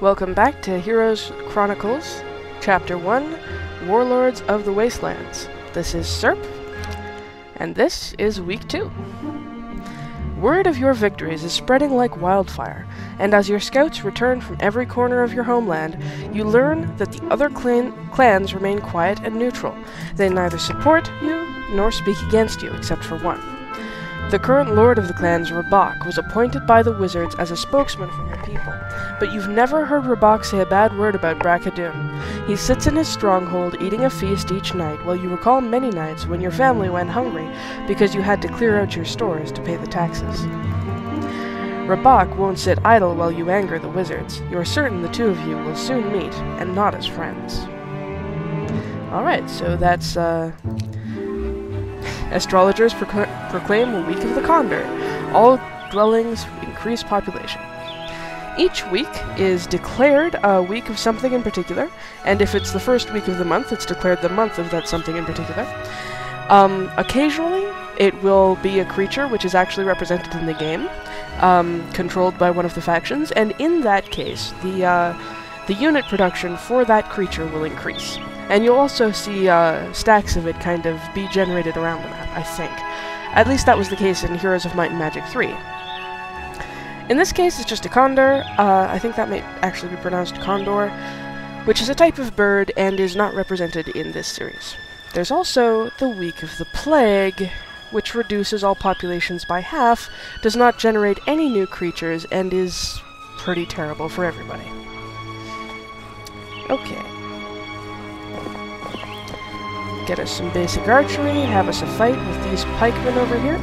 Welcome back to Heroes Chronicles, Chapter 1 Warlords of the Wastelands. This is Serp, and this is Week 2. Word of your victories is spreading like wildfire, and as your scouts return from every corner of your homeland, you learn that the other clan- clans remain quiet and neutral. They neither support you nor speak against you, except for one. The current lord of the clans, Rabak, was appointed by the wizards as a spokesman for your people, but you've never heard Rabak say a bad word about Bracaduun. He sits in his stronghold eating a feast each night, while you recall many nights when your family went hungry because you had to clear out your stores to pay the taxes. Rabak won't sit idle while you anger the wizards. You're certain the two of you will soon meet, and not as friends. Alright, so that's, uh, Astrologers procl- proclaim a week of the condor. All dwellings increase population. Each week is declared a week of something in particular, and if it's the first week of the month, it's declared the month of that something in particular. Um, occasionally, it will be a creature which is actually represented in the game, um, controlled by one of the factions, and in that case, the uh, the unit production for that creature will increase. And you'll also see uh, stacks of it kind of be generated around the map, I think. At least that was the case in Heroes of Might and Magic 3. In this case, it's just a condor. Uh, I think that may actually be pronounced condor, which is a type of bird and is not represented in this series. There's also the Week of the Plague, which reduces all populations by half, does not generate any new creatures, and is pretty terrible for everybody. Okay get us some basic archery, have us a fight with these pikemen over here.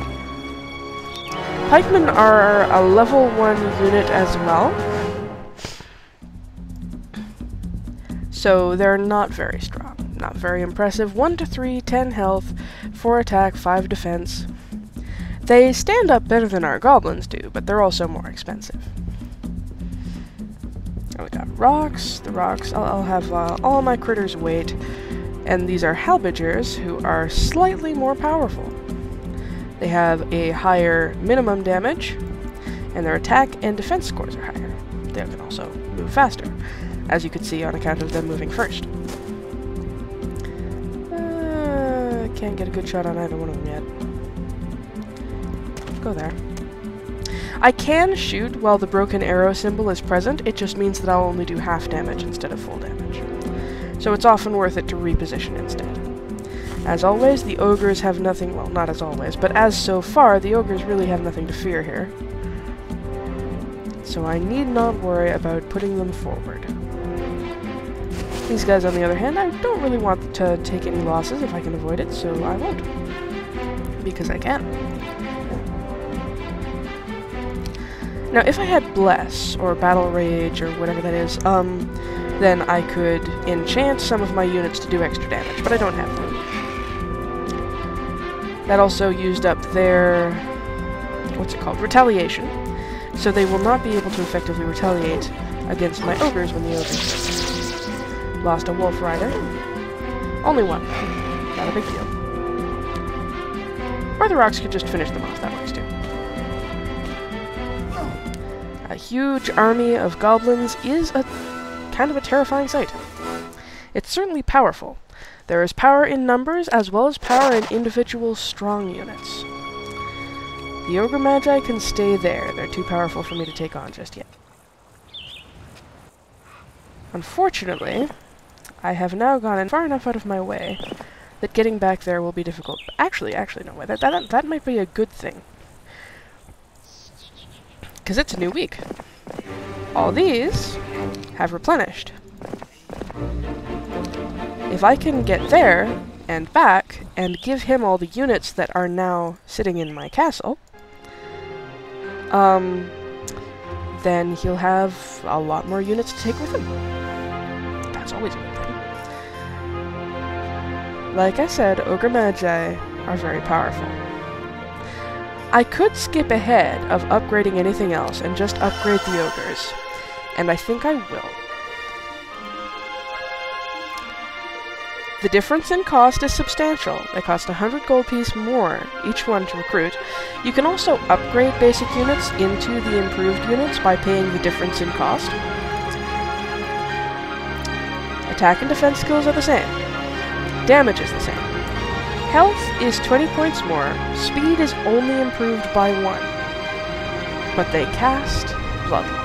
Pikemen are a level 1 unit as well. So they're not very strong, not very impressive. 1 to 3, 10 health, 4 attack, 5 defense. They stand up better than our goblins do, but they're also more expensive. Oh, we got rocs. The rocs, I'll, I'll have uh, all my critters wait and these are halberdiers who are slightly more powerful. They have a higher minimum damage, and their attack and defense scores are higher. They can also move faster, as you could see on account of them moving first. Uh, can't get a good shot on either one of them yet. Go there. I can shoot while the broken arrow symbol is present, it just means that I'll only do half damage instead of full damage so it's often worth it to reposition instead. As always, the ogres have nothing, well, not as always, but as so far, the ogres really have nothing to fear here. So I need not worry about putting them forward. These guys, on the other hand, I don't really want to take any losses if I can avoid it, so I won't. Because I can. Now, if I had Bless, or Battle Rage, or whatever that is, um, then I could enchant some of my units to do extra damage, but I don't have them. That also used up their... what's it called? Retaliation. So they will not be able to effectively retaliate against my ogres when the ogres Lost a wolf rider. Only one, Not a big deal. Or the rocs could just finish them off, that works too. A huge army of goblins is a kind of a terrifying sight. It's certainly powerful. There is power in numbers as well as power in individual strong units. The Ogre Magi can stay there. They're too powerful for me to take on just yet. Unfortunately, I have now gone far enough out of my way that getting back there will be difficult. Actually, actually, no way. That, that, that might be a good thing. Because it's a new week. All these have replenished. If I can get there and back and give him all the units that are now sitting in my castle, um, then he'll have a lot more units to take with him. That's always a good thing. Like I said, Ogre Magi are very powerful. I could skip ahead of upgrading anything else and just upgrade the ogres, and I think I will. The difference in cost is substantial. They cost 100 gold piece more, each one to recruit. You can also upgrade basic units into the improved units by paying the difference in cost. Attack and defense skills are the same. Damage is the same. Health is 20 points more. Speed is only improved by 1. But they cast Bloodlust.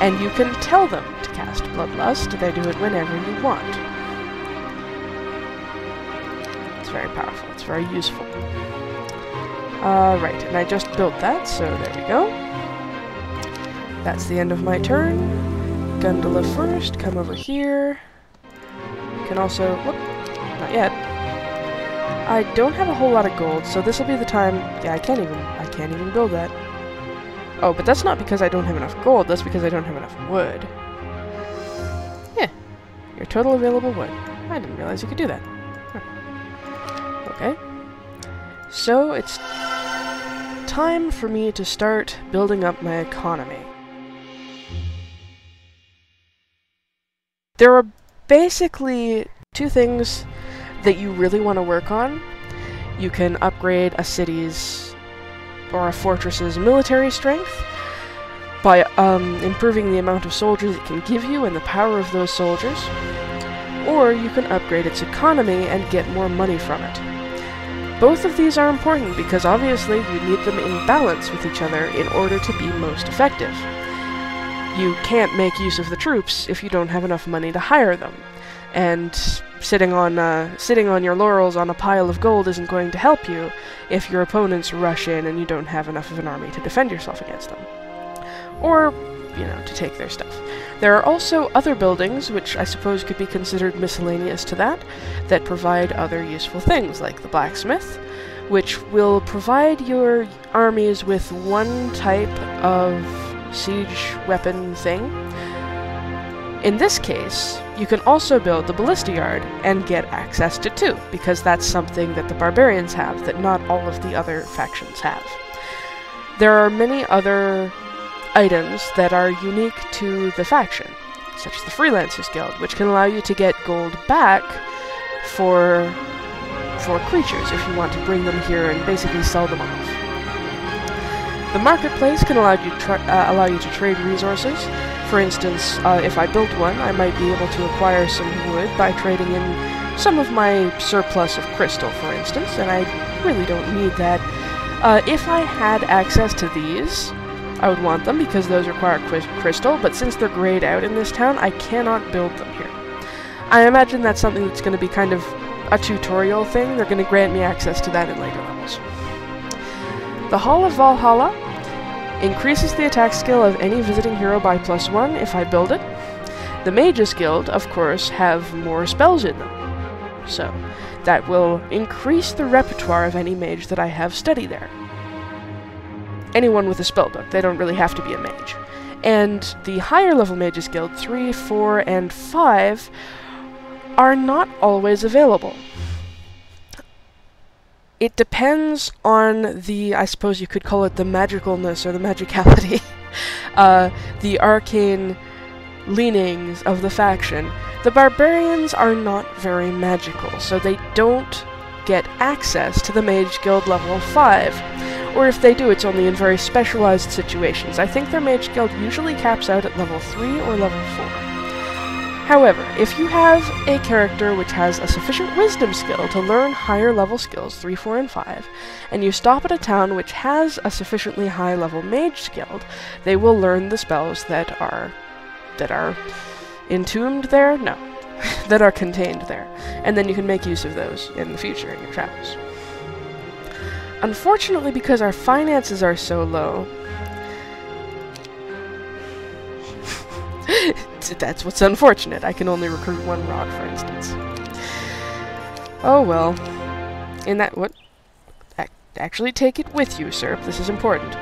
And you can tell them to cast Bloodlust. They do it whenever you want. It's very powerful. It's very useful. Uh, right, and I just built that, so there we go. That's the end of my turn. Gundula first, come over here. You can also, whoop, not yet. I don't have a whole lot of gold, so this will be the time, yeah, I can't even, I can't even build that. Oh, but that's not because I don't have enough gold, that's because I don't have enough wood. Yeah, your total available wood. I didn't realize you could do that. Huh. Okay. So, it's time for me to start building up my economy. There are basically two things that you really want to work on. You can upgrade a city's or a fortress's military strength by um, improving the amount of soldiers it can give you and the power of those soldiers, or you can upgrade its economy and get more money from it. Both of these are important because obviously you need them in balance with each other in order to be most effective. You can't make use of the troops if you don't have enough money to hire them, and sitting on uh, sitting on your laurels on a pile of gold isn't going to help you if your opponents rush in and you don't have enough of an army to defend yourself against them, or you know to take their stuff. There are also other buildings, which I suppose could be considered miscellaneous to that, that provide other useful things, like the blacksmith, which will provide your armies with one type of siege weapon thing. In this case, you can also build the ballista yard and get access to two, because that's something that the barbarians have that not all of the other factions have. There are many other items that are unique to the faction, such as the Freelancers Guild, which can allow you to get gold back for for creatures if you want to bring them here and basically sell them off. The marketplace can allow you to uh, allow you to trade resources. For instance, uh, if I built one, I might be able to acquire some wood by trading in some of my surplus of crystal, for instance, and I really don't need that. Uh, if I had access to these, I would want them because those require crystal, but since they're grayed out in this town, I cannot build them here. I imagine that's something that's going to be kind of a tutorial thing. They're going to grant me access to that in later levels. The Hall of Valhalla increases the attack skill of any visiting hero by plus one if I build it. The Mages Guild, of course, have more spells in them. So, that will increase the repertoire of any mage that I have study there anyone with a spellbook. They don't really have to be a mage. And the higher level Mages Guild, 3, 4, and 5, are not always available. It depends on the, I suppose you could call it the magicalness or the magicality, uh, the arcane leanings of the faction. The barbarians are not very magical, so they don't get access to the Mage Guild level 5 or if they do, it's only in very specialized situations. I think their mage guild usually caps out at level 3 or level 4. However, if you have a character which has a sufficient wisdom skill to learn higher level skills, 3, 4, and 5, and you stop at a town which has a sufficiently high level mage guild, they will learn the spells that are that are entombed there? No. that are contained there. And then you can make use of those in the future in your travels. Unfortunately, because our finances are so low, that's what's unfortunate. I can only recruit one roc, for instance. Oh well. In that what? Actually take it with you, sir. This is important.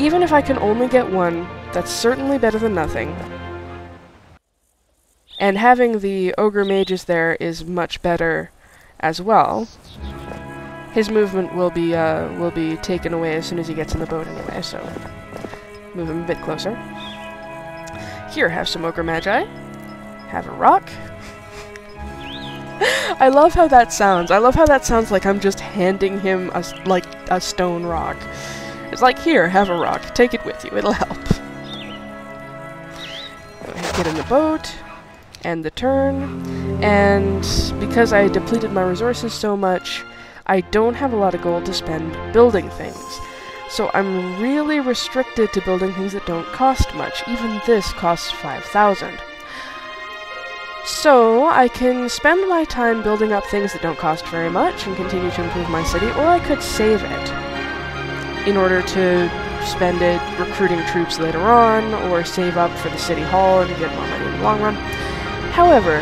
Even if I can only get one, that's certainly better than nothing. And having the ogre mages there is much better as well. His movement will be uh, will be taken away as soon as he gets in the boat anyway, so move him a bit closer. Here, have some Ogre Magi. Have a roc. I love how that sounds. I love how that sounds like I'm just handing him a, like a stone rock. It's like, here, have a roc. Take it with you. It'll help. Get in the boat. end the turn, and because I depleted my resources so much, I don't have a lot of gold to spend building things. So I'm really restricted to building things that don't cost much. Even this costs 5,000. So I can spend my time building up things that don't cost very much and continue to improve my city, or I could save it in order to spend it recruiting troops later on, or save up for the city hall and get more money in the long run. However,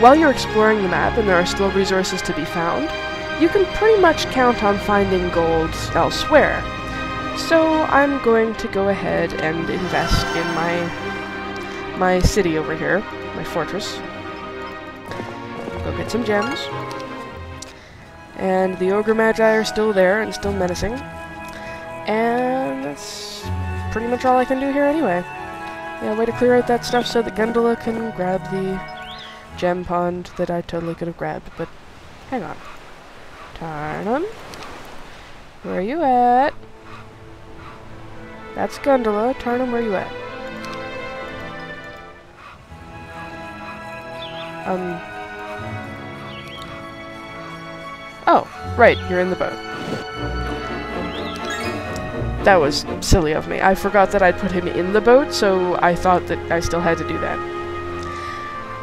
while you're exploring the map and there are still resources to be found, you can pretty much count on finding gold elsewhere. So I'm going to go ahead and invest in my my city over here, my fortress. Go get some gems. And the Ogre Magi are still there and still menacing. And that's pretty much all I can do here anyway. Yeah, way to clear out that stuff so that Gundula can grab the gem pond that I totally could have grabbed, but hang on. Tarnum? Where are you at? That's Gundula. Tarnum, where you at? Um... Oh, right, you're in the boat. That was silly of me. I forgot that I'd put him in the boat, so I thought that I still had to do that.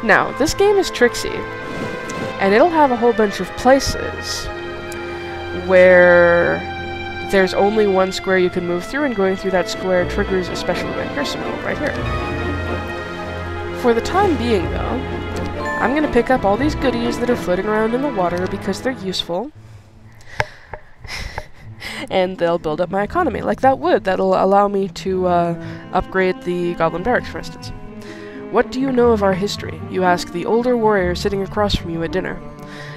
Now, this game is tricksy, and it'll have a whole bunch of places where there's only one square you can move through, and going through that square triggers a special event. Gold right here. For the time being, though, I'm going to pick up all these goodies that are floating around in the water because they're useful. and they'll build up my economy, like that would. That'll allow me to uh, upgrade the Goblin Barracks, for instance. What do you know of our history? You ask the older warrior sitting across from you at dinner.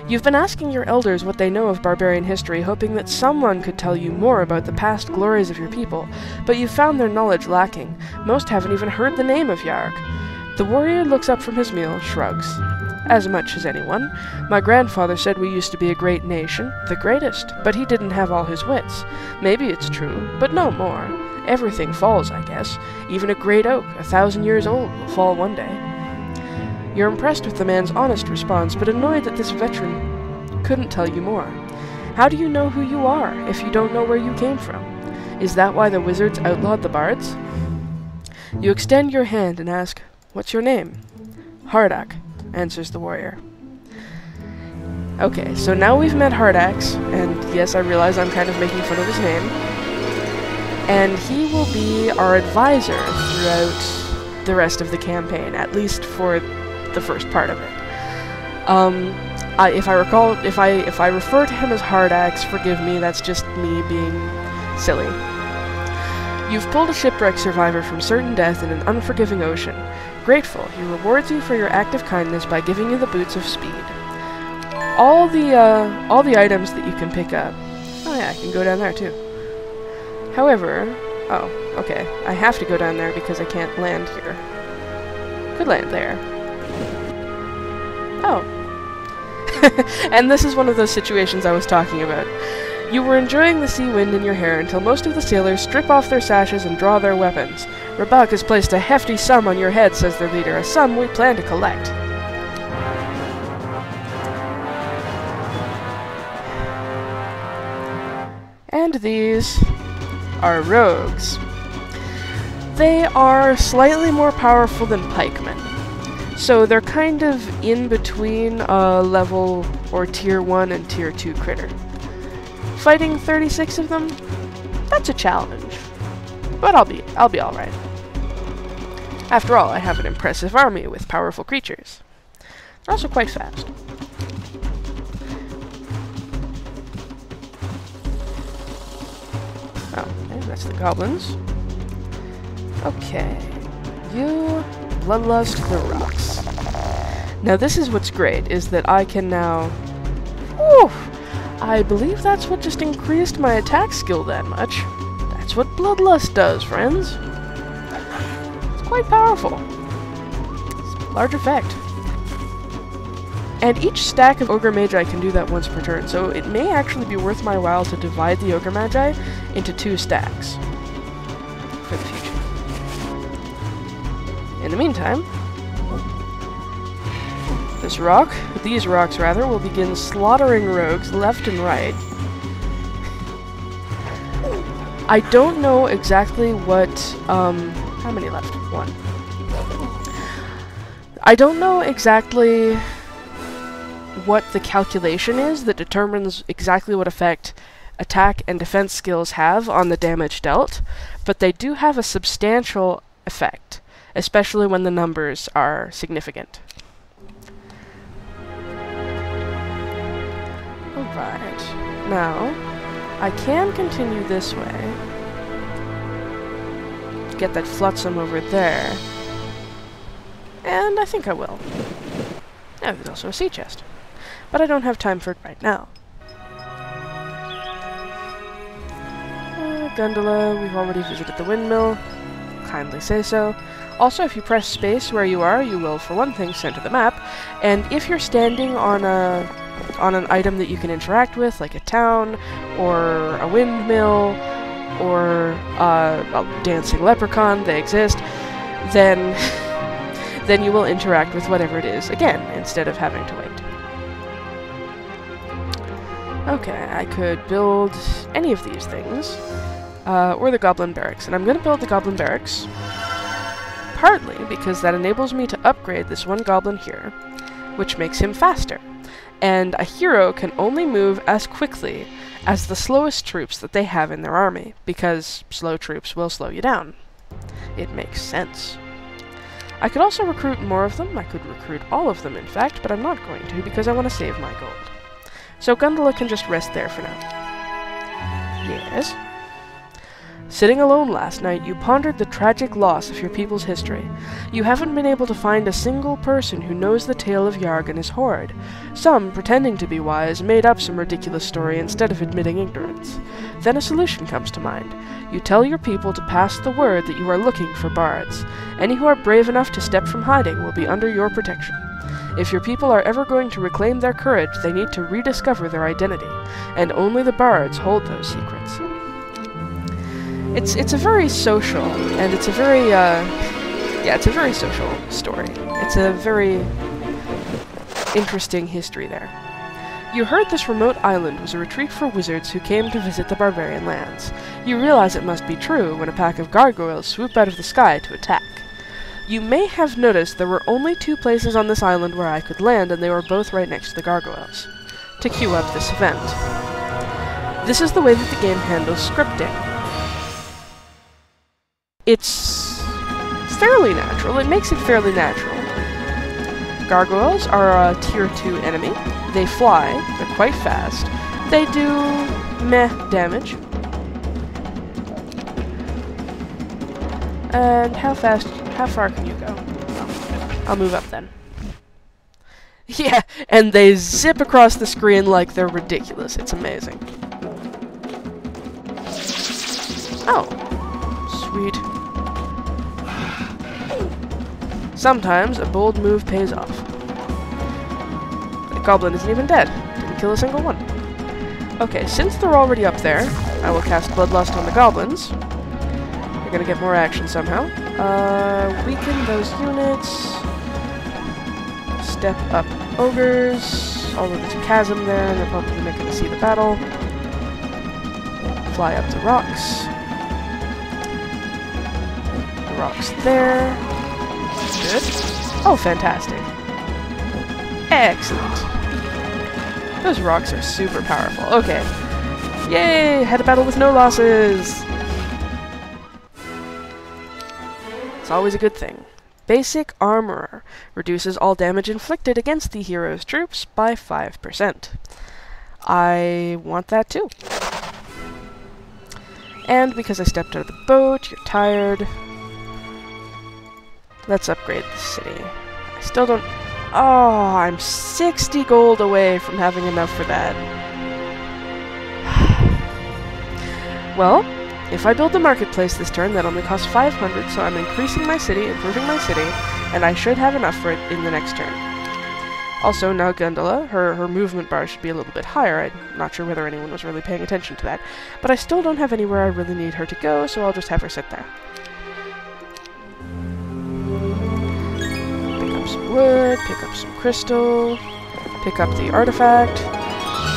You've been asking your elders what they know of barbarian history, hoping that someone could tell you more about the past glories of your people, but you've found their knowledge lacking. Most haven't even heard the name of Yarg. The warrior looks up from his meal, shrugs. As much as anyone. My grandfather said we used to be a great nation, the greatest, but he didn't have all his wits. Maybe it's true, but no more. Everything falls, I guess. Even a great oak, a thousand years old, will fall one day. You're impressed with the man's honest response, but annoyed that this veteran couldn't tell you more. How do you know who you are if you don't know where you came from? Is that why the wizards outlawed the bards? You extend your hand and ask, What's your name? Hardac, answers the warrior. Okay, so now we've met Hardaxe, and yes, I realize I'm kind of making fun of his name. And he will be our advisor throughout the rest of the campaign, at least for the first part of it. Um, I, if I recall, if I if I refer to him as Hard Hardaxe, forgive me. That's just me being silly. You've pulled a shipwreck survivor from certain death in an unforgiving ocean. Grateful, he rewards you for your act of kindness by giving you the boots of speed. All the uh, all the items that you can pick up. Oh yeah, I can go down there too. However, oh, okay, I have to go down there because I can't land here. Could land there. Oh. and this is one of those situations I was talking about. You were enjoying the sea wind in your hair until most of the sailors strip off their sashes and draw their weapons. Rabak has placed a hefty sum on your head, says their leader, a sum we plan to collect. And these are rogues. They are slightly more powerful than pikemen. So they're kind of in between a level or tier 1 and tier 2 critter. Fighting 36 of them, that's a challenge. But I'll be I'll be alright. After all, I have an impressive army with powerful creatures. They're also quite fast. Oh, that's the goblins. Okay. You bloodlust the rocs. Now this is what's great, is that I can now... Whew! I believe that's what just increased my attack skill that much. That's what bloodlust does, friends. It's quite powerful. It's a large effect. And each stack of Ogre Magi can do that once per turn, so it may actually be worth my while to divide the Ogre Magi into two stacks In the meantime, This roc, these rocs rather, will begin slaughtering rogues left and right. I don't know exactly what, um, how many left? One. I don't know exactly what the calculation is that determines exactly what effect attack and defense skills have on the damage dealt, but they do have a substantial effect, especially when the numbers are significant. Alright, now I can continue this way. Get that flotsam over there. And I think I will. Now there's also a sea chest. But I don't have time for it right now. Uh, Gundula, we've already visited the windmill. Kindly say so. Also, if you press space where you are, you will, for one thing, center the map. And if you're standing on a on an item that you can interact with, like a town, or a windmill, or uh, a dancing leprechaun, they exist, then then you will interact with whatever it is again, instead of having to wait. Okay, I could build any of these things, uh, or the Goblin Barracks, and I'm going to build the Goblin Barracks partly because that enables me to upgrade this one goblin here, which makes him faster. And a hero can only move as quickly as the slowest troops that they have in their army, because slow troops will slow you down. It makes sense. I could also recruit more of them. I could recruit all of them, in fact, but I'm not going to because I want to save my gold. So Gundula can just rest there for now. Yes? Sitting alone last night, you pondered the tragic loss of your people's history. You haven't been able to find a single person who knows the tale of Yarg and his horde. Some, pretending to be wise, made up some ridiculous story instead of admitting ignorance. Then a solution comes to mind. You tell your people to pass the word that you are looking for bards. Any who are brave enough to step from hiding will be under your protection. If your people are ever going to reclaim their courage, they need to rediscover their identity, and only the bards hold those secrets. It's it's a very social, and it's a very uh, yeah, it's a very social story. It's a very interesting history there. You heard this remote island was a retreat for wizards who came to visit the barbarian lands. You realize it must be true when a pack of gargoyles swoop out of the sky to attack. You may have noticed there were only two places on this island where I could land, and they were both right next to the gargoyles. To queue up this event. This is the way that the game handles scripting. It's fairly natural. It makes it fairly natural. Gargoyles are a tier 2 enemy. They fly. They're quite fast. They do meh damage. And how fast, how far can you go? I'll move up then. Yeah, and they zip across the screen like they're ridiculous. It's amazing. Oh. Sometimes a bold move pays off. The goblin isn't even dead. Didn't kill a single one. Okay, since they're already up there, I will cast Bloodlust on the goblins. They're gonna get more action somehow. Uh, weaken those units. Step up ogres. Although there's a chasm there, and they're probably not gonna see the battle. Fly up to rocs. The rocs there. Good. Oh, fantastic. Excellent. Those rocs are super powerful. Okay. Yay! Had a battle with no losses! It's always a good thing. Basic Armorer reduces all damage inflicted against the hero's troops by 5%. I want that too. And because I stepped out of the boat, you're tired. Let's upgrade the city. I still don't... Oh, I'm 60 gold away from having enough for that. well, if I build the marketplace this turn, that only costs 500, so I'm increasing my city, improving my city, and I should have enough for it in the next turn. Also, now Gundula, her, her movement bar should be a little bit higher. I'm not sure whether anyone was really paying attention to that. But I still don't have anywhere I really need her to go, so I'll just have her sit there. Wood, pick up some crystal, pick up the artifact.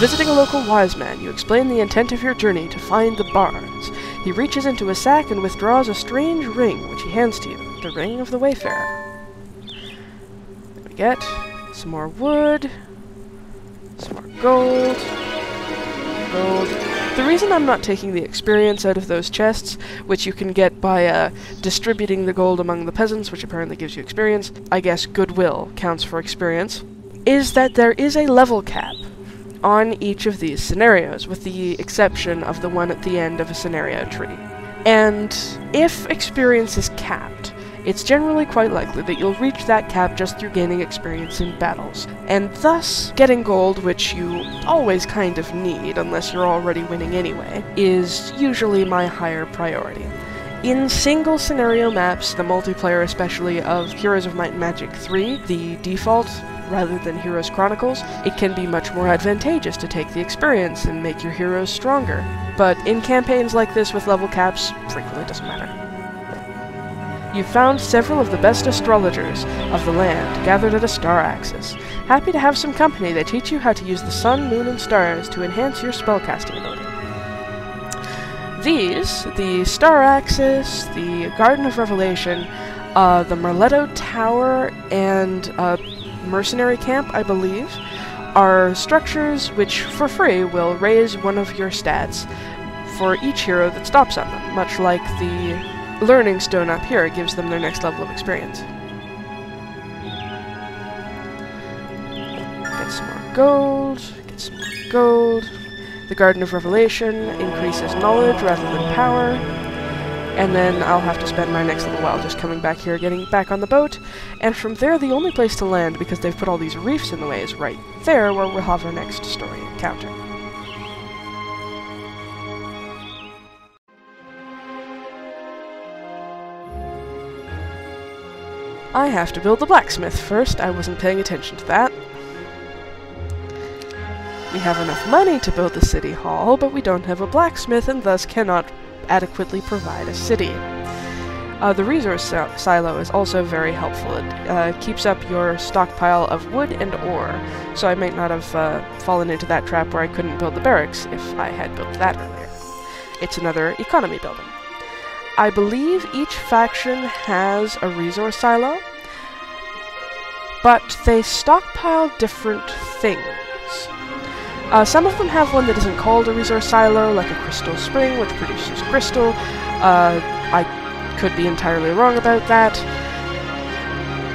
Visiting a local wise man, you explain the intent of your journey to find the bards. He reaches into a sack and withdraws a strange ring, which he hands to you, the Ring of the Wayfarer. There we get some more wood, some more gold, gold. The reason I'm not taking the experience out of those chests, which you can get by uh, distributing the gold among the peasants, which apparently gives you experience, I guess goodwill counts for experience, is that there is a level cap on each of these scenarios, with the exception of the one at the end of a scenario tree. And if experience is it's generally quite likely that you'll reach that cap just through gaining experience in battles, and thus getting gold, which you always kind of need unless you're already winning anyway, is usually my higher priority. In single scenario maps, the multiplayer especially of Heroes of Might and Magic 3, the default rather than Heroes Chronicles, it can be much more advantageous to take the experience and make your heroes stronger. But in campaigns like this with level caps, frequently doesn't matter. You've found several of the best astrologers of the land gathered at a star axis. Happy to have some company they teach you how to use the sun, moon, and stars to enhance your spellcasting ability. These, the Star Axis, the Garden of Revelation, uh, the Marletto Tower, and uh, Mercenary Camp, I believe, are structures which, for free, will raise one of your stats for each hero that stops on them, much like the Learning Stone up here gives them their next level of experience. Get some more gold, get some more gold. The Garden of Revelation increases knowledge rather than power. And then I'll have to spend my next little while just coming back here, getting back on the boat. And from there, the only place to land, because they've put all these reefs in the way, is right there, where we'll have our next story encounter. I have to build the blacksmith first. I wasn't paying attention to that. We have enough money to build the city hall, but we don't have a blacksmith and thus cannot adequately provide a city. Uh, the resource silo is also very helpful. It uh, keeps up your stockpile of wood and ore, so I might not have uh, fallen into that trap where I couldn't build the barracks if I had built that earlier. It's another economy building. I believe each faction has a resource silo, but they stockpile different things. Uh, some of them have one that isn't called a resource silo, like a crystal spring, which produces crystal. Uh, I could be entirely wrong about that.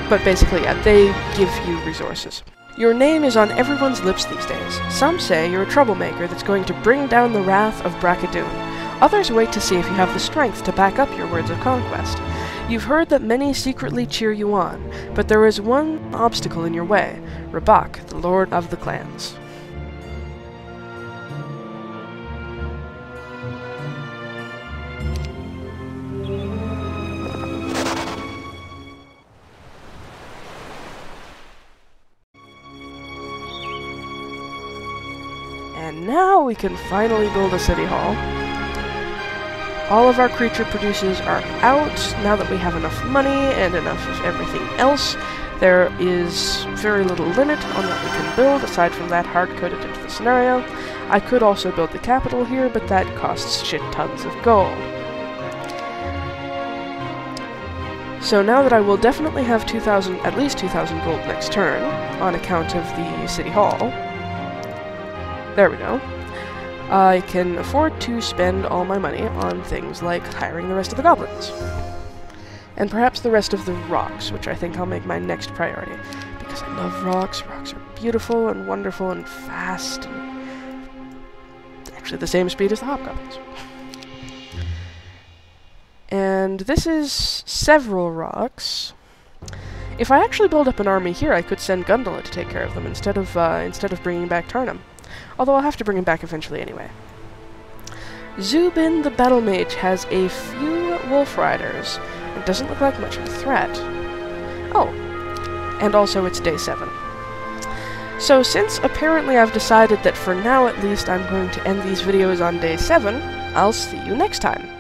But basically, yeah, they give you resources. Your name is on everyone's lips these days. Some say you're a troublemaker that's going to bring down the wrath of Bracaduun. Others wait to see if you have the strength to back up your words of conquest. You've heard that many secretly cheer you on, but there is one obstacle in your way, Rabak, the Lord of the Clans. And now we can finally build a city hall. All of our creature producers are out. Now that we have enough money and enough of everything else, there is very little limit on what we can build, aside from that hard-coded into the scenario. I could also build the capital here, but that costs shit tons of gold. So now that I will definitely have 2,000, at least 2,000 gold next turn, on account of the City Hall, there we go. I can afford to spend all my money on things like hiring the rest of the goblins. And perhaps the rest of the rocs, which I think I'll make my next priority. Because I love rocs. Rocs are beautiful and wonderful and fast. And actually the same speed as the hobgoblins. And this is several rocs. If I actually build up an army here, I could send Gundula to take care of them instead of uh, instead of bringing back Tarnum although I'll have to bring him back eventually anyway. Zubin the Battle Mage has a few Wolf Riders. It doesn't look like much of a threat. Oh, and also it's day 7. So since apparently I've decided that for now at least I'm going to end these videos on day 7, I'll see you next time.